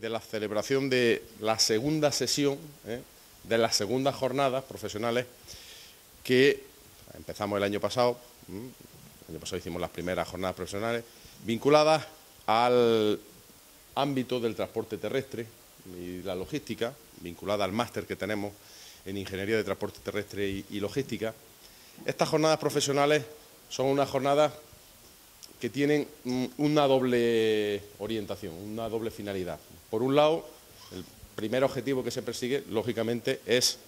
de, la celebración de la segunda sesión, ¿eh? de las segundas jornadas profesionales que empezamos el año pasado, el año pasado hicimos las primeras jornadas profesionales, vinculadas al ámbito del transporte terrestre y la logística, vinculada al máster que tenemos en Ingeniería de Transporte Terrestre y, Logística. Estas jornadas profesionales son unas jornadas que tienen una doble orientación, una doble finalidad. Por un lado, el primer objetivo que se persigue, lógicamente, es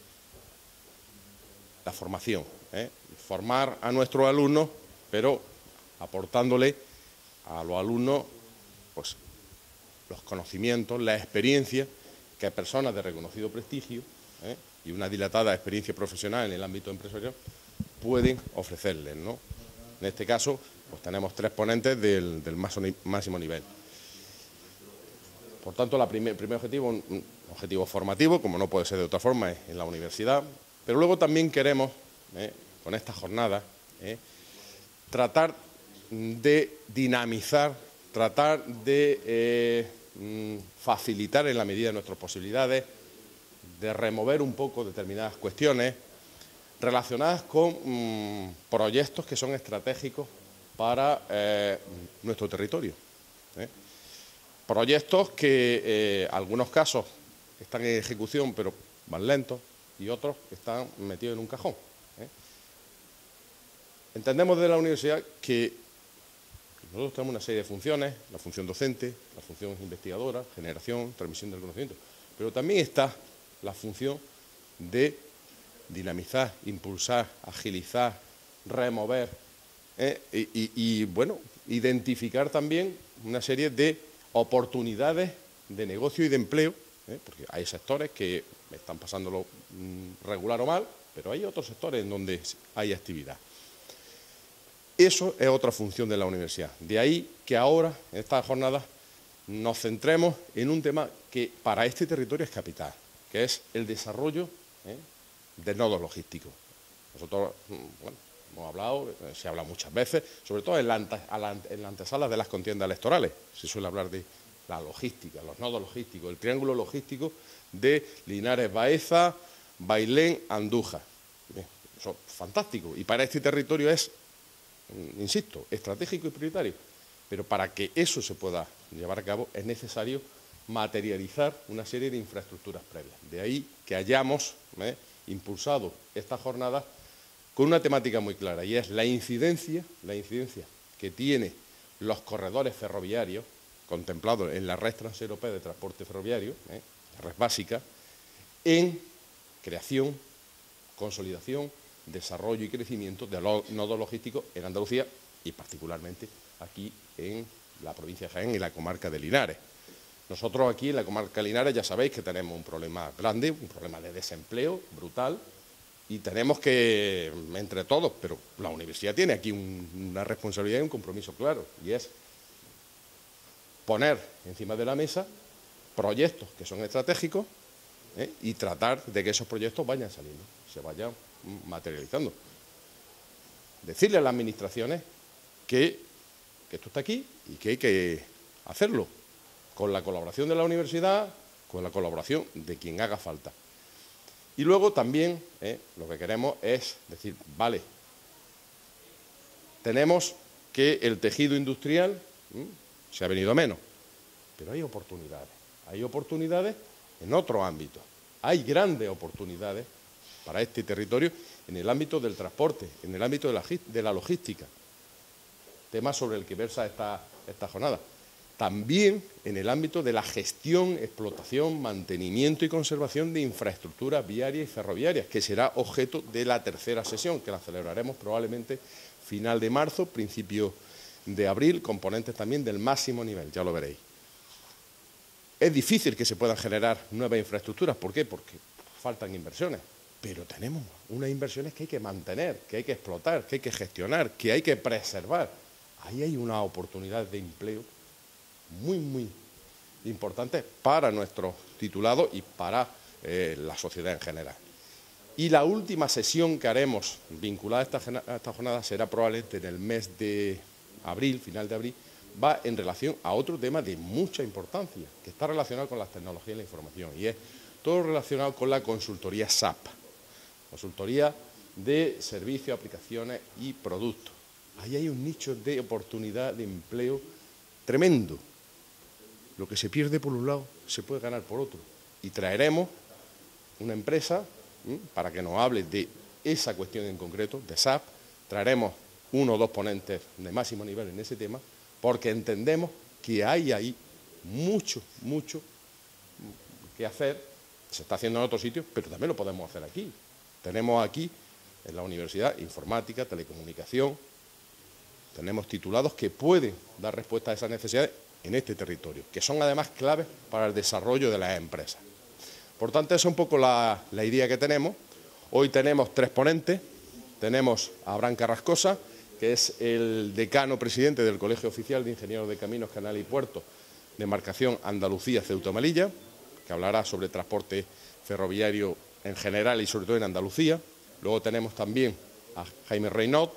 la formación. ¿eh? Formar a nuestros alumnos, pero aportándole a los alumnos pues, los conocimientos, la experiencia que personas de reconocido prestigio ¿eh? y una dilatada experiencia profesional en el ámbito empresarial pueden ofrecerles. ¿no? En este caso, pues tenemos tres ponentes del, máximo nivel. Por tanto, el primer objetivo, un objetivo formativo, como no puede ser de otra forma, es en la universidad, pero luego también queremos, ¿eh? con esta jornada, ¿eh? tratar de dinamizar, tratar de mm, facilitar en la medida de nuestras posibilidades, de remover un poco determinadas cuestiones relacionadas con mm, proyectos que son estratégicos para eh, nuestro territorio. ¿eh? Proyectos que en algunos casos están en ejecución pero van lentos y otros están metidos en un cajón. ¿eh? Entendemos de la universidad que nosotros tenemos una serie de funciones, la función docente, la función investigadora, generación, transmisión del conocimiento, pero también está la función de dinamizar, impulsar, agilizar, remover ¿eh? y, bueno, identificar también una serie de oportunidades de negocio y de empleo, ¿eh? porque hay sectores que están pasándolo mm, regular o mal, pero hay otros sectores en donde hay actividad. Eso es otra función de la universidad. De ahí que ahora, en esta jornada, nos centremos en un tema que para este territorio es capital, que es el desarrollo ¿eh? de nodos logísticos. Nosotros, mm, bueno, hemos hablado, eh, se habla muchas veces, sobre todo en la, antesala de las contiendas electorales, se suele hablar de la logística, los nodos logísticos, el triángulo logístico de Linares Baeza, Bailén, Andújar. eso es fantástico. Y para este territorio es, mm, insisto, estratégico y prioritario. Pero para que eso se pueda llevar a cabo es necesario materializar una serie de infraestructuras previas. De ahí que hayamos ¿eh? impulsado esta jornada con una temática muy clara y es la incidencia, la incidencia que tiene los corredores ferroviarios contemplados en la red transeuropea de transporte ferroviario, ¿eh? la red básica, en creación, consolidación, desarrollo y crecimiento de nodos logísticos en Andalucía y particularmente aquí en la provincia de Jaén y la comarca de Linares. Nosotros aquí en la comarca de Linares ya sabéis que tenemos un problema grande, un problema de desempleo brutal y tenemos que, entre todos, pero la universidad tiene aquí una responsabilidad y un compromiso claro y es poner encima de la mesa proyectos que son estratégicos ¿eh? y tratar de que esos proyectos vayan saliendo, se vayan materializando. Decirle a las administraciones que, que esto está aquí y que hay que hacerlo, con la colaboración de la universidad, con la colaboración de quien haga falta. Y luego también ¿eh? lo que queremos es decir, vale, tenemos que el tejido industrial se ha venido menos, pero hay oportunidades, hay oportunidades en otro ámbito, hay grandes oportunidades para este territorio en el ámbito del transporte, en el ámbito de la, logística, tema sobre el que versa esta jornada también en el ámbito de la gestión, explotación, mantenimiento y conservación de infraestructuras viarias y ferroviarias, que será objeto de la tercera sesión, que la celebraremos probablemente final de marzo, principio de abril, componentes también del máximo nivel, ya lo veréis. Es difícil que se puedan generar nuevas infraestructuras, ¿por qué? Porque faltan inversiones, pero tenemos unas inversiones que hay que mantener, que hay que explotar, que hay que gestionar, que hay que preservar. Ahí hay una oportunidad de empleo muy, muy importante para nuestro titulado y para eh, la sociedad en general. Y la última sesión que haremos vinculada a esta, jornada será probablemente en el mes de abril, final de abril, va en relación a otro tema de mucha importancia, que está relacionado con las tecnologías y la información, y es todo relacionado con la consultoría SAP, consultoría de servicios, aplicaciones y productos. Ahí hay un nicho de oportunidad de empleo tremendo. Lo que se pierde por un lado se puede ganar por otro. Y traeremos una empresa para que nos hable de esa cuestión en concreto, de SAP, traeremos uno o dos ponentes de máximo nivel en ese tema, porque entendemos que hay ahí mucho, mucho que hacer, se está haciendo en otros sitios, pero también lo podemos hacer aquí. Tenemos aquí, en la universidad, informática, telecomunicación, tenemos titulados que pueden dar respuesta a esas necesidades en este territorio, que son además claves para el desarrollo de las empresas. Por tanto, esa es un poco la, idea que tenemos. Hoy tenemos tres ponentes, tenemos a Abraham Carrascosa, que es el decano presidente del Colegio Oficial de Ingenieros de Caminos, Canal y Puertos de Marcación Andalucía Ceuta Melilla, que hablará sobre transporte ferroviario en general y sobre todo en Andalucía. Luego tenemos también a Jaime Reynaud,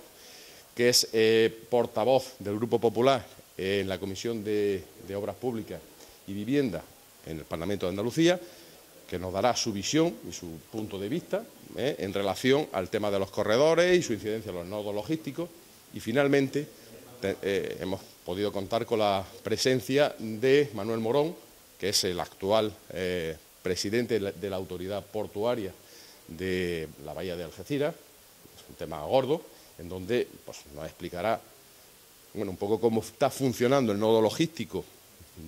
que es eh, portavoz del Grupo Popular en la Comisión de, Obras Públicas y Vivienda en el Parlamento de Andalucía, que nos dará su visión y su punto de vista eh, en relación al tema de los corredores y su incidencia en los nodos logísticos. Y finalmente eh, hemos podido contar con la presencia de Manuel Morón, que es el actual eh, presidente de la, autoridad portuaria de la bahía de Algeciras, es un tema gordo, en donde pues, nos explicará bueno, un poco cómo está funcionando el nodo logístico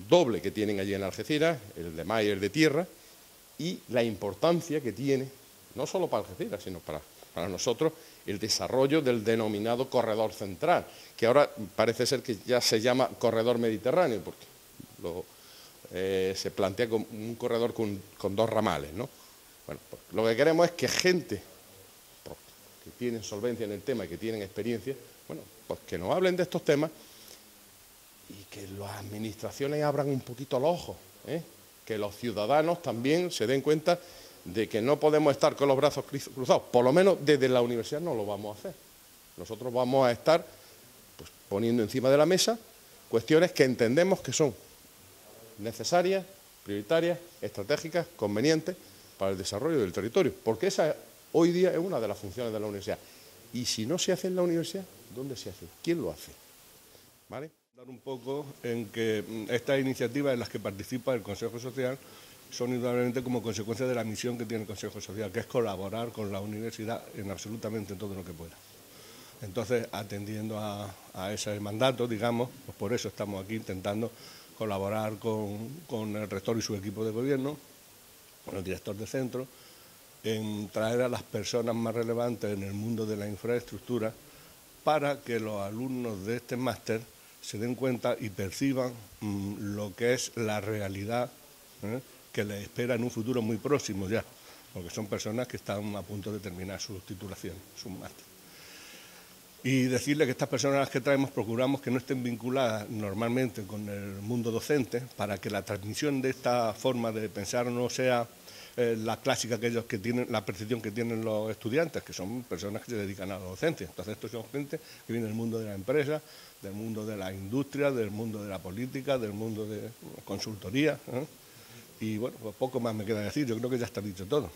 doble que tienen allí en Algeciras, el de Mayer de tierra, y la importancia que tiene, no solo para Algeciras, sino para para nosotros el desarrollo del denominado corredor central, que ahora parece ser que ya se llama corredor mediterráneo, porque eh, se plantea como un corredor con, dos ramales. ¿no? Bueno, pues, lo que queremos es que gente que tiene solvencia en el tema y que tienen experiencia, bueno, pues que nos hablen de estos temas y que las administraciones abran un poquito los ojos, ¿eh? que los ciudadanos también se den cuenta de que no podemos estar con los brazos cruzados, por lo menos desde la universidad no lo vamos a hacer. Nosotros vamos a estar pues, poniendo encima de la mesa cuestiones que entendemos que son necesarias, prioritarias, estratégicas, convenientes para el desarrollo del territorio, porque esa hoy día es una de las funciones de la universidad. Y si no se hace en la universidad, ¿dónde se hace? ¿Quién lo hace? ¿Vale? Dar un poco en que mm, estas iniciativas en las que participa el Consejo Social son indudablemente como consecuencia de la misión que tiene el Consejo Social, que es colaborar con la universidad en absolutamente todo lo que pueda. Entonces, atendiendo a, ese mandato, digamos, pues por eso estamos aquí intentando colaborar con, el rector y su equipo de gobierno, con el director de centro, en traer a las personas más relevantes en el mundo de la infraestructura para que los alumnos de este máster se den cuenta y perciban mm, lo que es la realidad ¿eh? que les espera en un futuro muy próximo ya, porque son personas que están a punto de terminar su titulación, su máster. Y decirle que estas personas que traemos procuramos que no estén vinculadas normalmente con el mundo docente para que la transmisión de esta forma de pensar no sea eh, la clásica que ellos que tienen, la percepción que tienen los estudiantes, que son personas que se dedican a la docencia. Entonces estos son gente que viene del mundo de la empresa, del mundo de la industria, del mundo de la política, del mundo de consultoría. ¿eh? Y bueno, pues poco más me queda decir, yo creo que ya está dicho todo.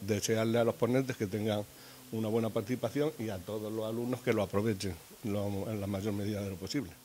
desearle a los ponentes que tengan una buena participación y a todos los alumnos que lo aprovechen en la mayor medida de lo posible.